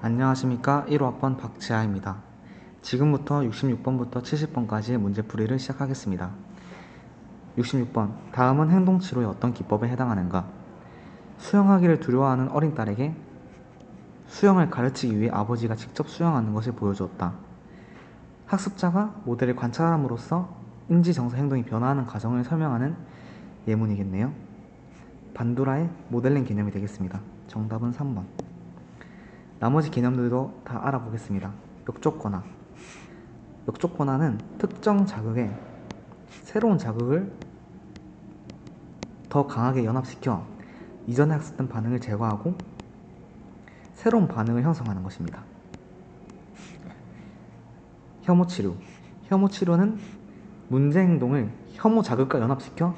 안녕하십니까 1호 학번 박지아입니다. 지금부터 66번부터 70번까지의 문제풀이를 시작하겠습니다. 66번 다음은 행동치료의 어떤 기법에 해당하는가? 수영하기를 두려워하는 어린 딸에게 수영을 가르치기 위해 아버지가 직접 수영하는 것을 보여주었다. 학습자가 모델을 관찰함으로써 인지정서 행동이 변화하는 과정을 설명하는 예문이겠네요. 반두라의 모델링 개념이 되겠습니다. 정답은 3번. 나머지 개념들도 다 알아보겠습니다. 역족 권한은 특정 자극에 새로운 자극을 더 강하게 연합시켜 이전에 학습된 반응을 제거하고 새로운 반응을 형성하는 것입니다. 혐오 치료. 혐오 치료는 문제 행동을 혐오 자극과 연합시켜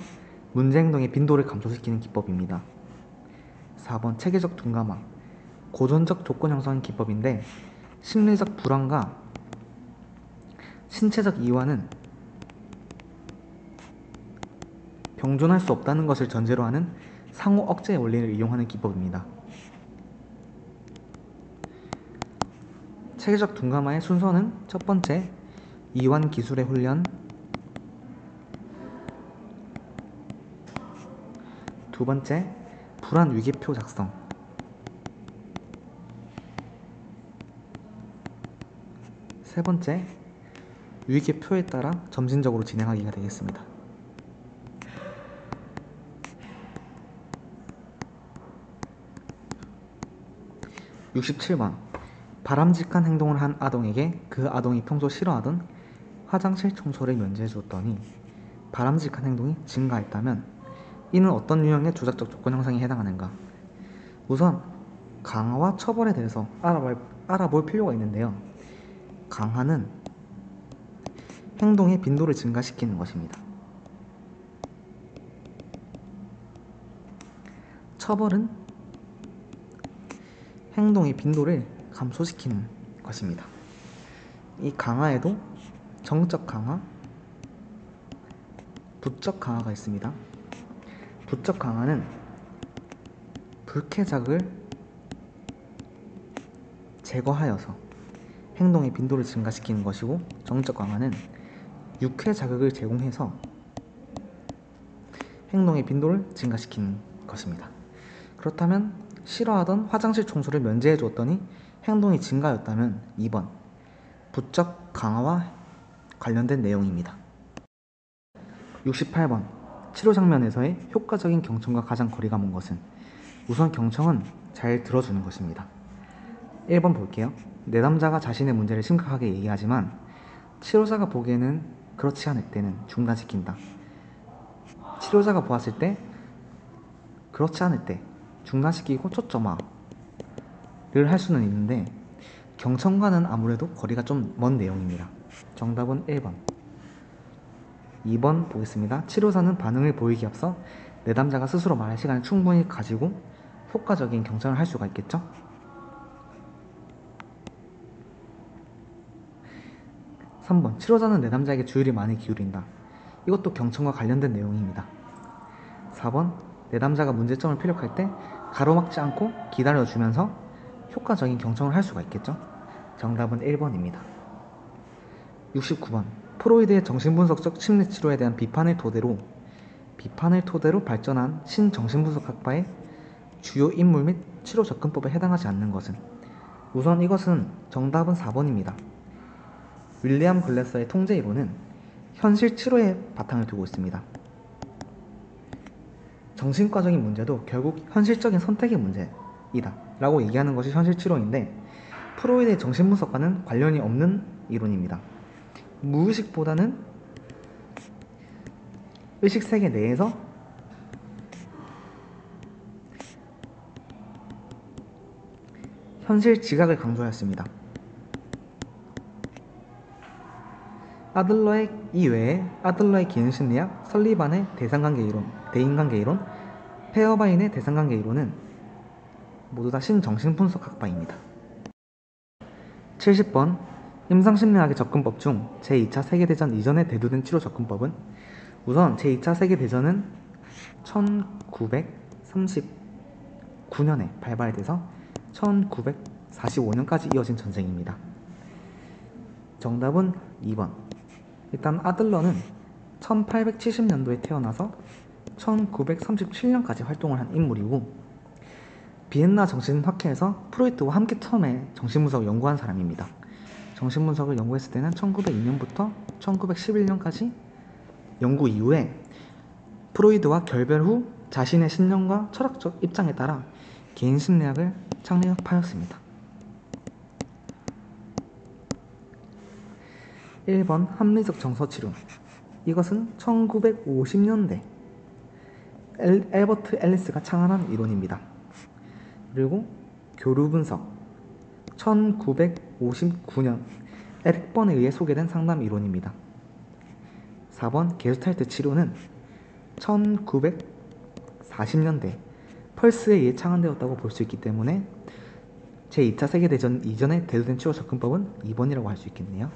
문제 행동의 빈도를 감소시키는 기법입니다. 4번 체계적 둔감화. 고전적 조건 형성 기법인데 심리적 불안과 신체적 이완은 병존할 수 없다는 것을 전제로 하는 상호 억제 원리를 이용하는 기법입니다. 체계적 둔감화의 순서는 첫 번째 이완 기술의 훈련 두 번째 불안 위계표 작성 세 번째, 위계표에 따라 점진적으로 진행하기가 되겠습니다. (67번) 바람직한 행동을 한 아동에게 그 아동이 평소 싫어하던 화장실 청소를 면제해 주었더니 바람직한 행동이 증가했다면 이는 어떤 유형의 조작적 조건 형성에 해당하는가? 우선 강화와 처벌에 대해서 알아볼, 알아볼 필요가 있는데요. 강화는 행동의 빈도를 증가시키는 것입니다. 처벌은 행동의 빈도를 감소시키는 것입니다. 이 강화에도 정적 강화, 부적 강화가 있습니다. 부적 강화는 불쾌작을 제거하여서 행동의 빈도를 증가시키는 것이고 정적 강화는 육회 자극을 제공해서 행동의 빈도를 증가시키는 것입니다. 그렇다면 싫어하던 화장실 청소를 면제해 주었더니 행동이 증가였다면 2번 부적 강화와 관련된 내용입니다. 68번 치료 장면에서의 효과적인 경청과 가장 거리가 먼 것은 우선 경청은 잘 들어주는 것입니다. 1번 볼게요. 내담자가 자신의 문제를 심각하게 얘기하지만 치료자가 보기에는 그렇지 않을 때는 중단시킨다. 치료자가 보았을 때 그렇지 않을 때 중단시키고 초점화를 할 수는 있는데 경청과는 아무래도 거리가 좀 먼 내용입니다. 정답은 1번. 2번 보겠습니다. 치료사는 반응을 보이기 앞서 내담자가 스스로 말할 시간을 충분히 가지고 효과적인 경청을 할 수가 있겠죠? 3번 치료자는 내담자에게 주의를 많이 기울인다. 이것도 경청과 관련된 내용입니다. 4번 내담자가 문제점을 피력할 때 가로막지 않고 기다려주면서 효과적인 경청을 할 수가 있겠죠. 정답은 1번입니다. 69번 프로이드의 정신분석적 심리치료에 대한 비판을 토대로 비판을 토대로 발전한 신정신분석학파의 주요 인물 및 치료 접근법에 해당하지 않는 것은 우선 이것은 정답은 4번입니다. 윌리엄 글래서의 통제 이론은 현실 치료에 바탕을 두고 있습니다. 정신과적인 문제도 결국 현실적인 선택의 문제이다 라고 얘기하는 것이 현실 치료인데 프로이드의 정신분석과는 관련이 없는 이론입니다. 무의식보다는 의식 세계 내에서 현실 지각을 강조하였습니다. 아들러의 이외에 아들러의 기능심리학, 설리반의 대상관계 이론, 대인관계 이론, 페어바인의 대상관계 이론은 모두 다 신정신분석 학파입니다. 70번 임상심리학의 접근법 중 제2차 세계대전 이전에 대두된 치료 접근법은 우선 제2차 세계대전은 1939년에 발발돼서 1945 45년까지 이어진 전쟁입니다. 정답은 2번. 일단 아들러는 1870년도에 태어나서 1937년까지 활동을 한 인물이고 비엔나 정신학회에서 프로이트와 함께 처음에 정신분석을 연구한 사람입니다. 정신분석을 연구했을 때는 1902년부터 1911년까지 연구 이후에 프로이드와 결별 후 자신의 신념과 철학적 입장에 따라 개인 심리학을 창립하였습니다. 1번 합리적 정서 치료. 이것은 1950년대 엘, 엘버트 앨리스가 창안한 이론입니다. 그리고 교류 분석. 1959년 에릭 번에 의해 소개된 상담 이론입니다. 4번 게스탈트 치료는 1940년대 펄스에 의해 창안되었다고 볼 수 있기 때문에 제2차 세계대전 이전에 대두된 치료 접근법은 2번이라고 할 수 있겠네요.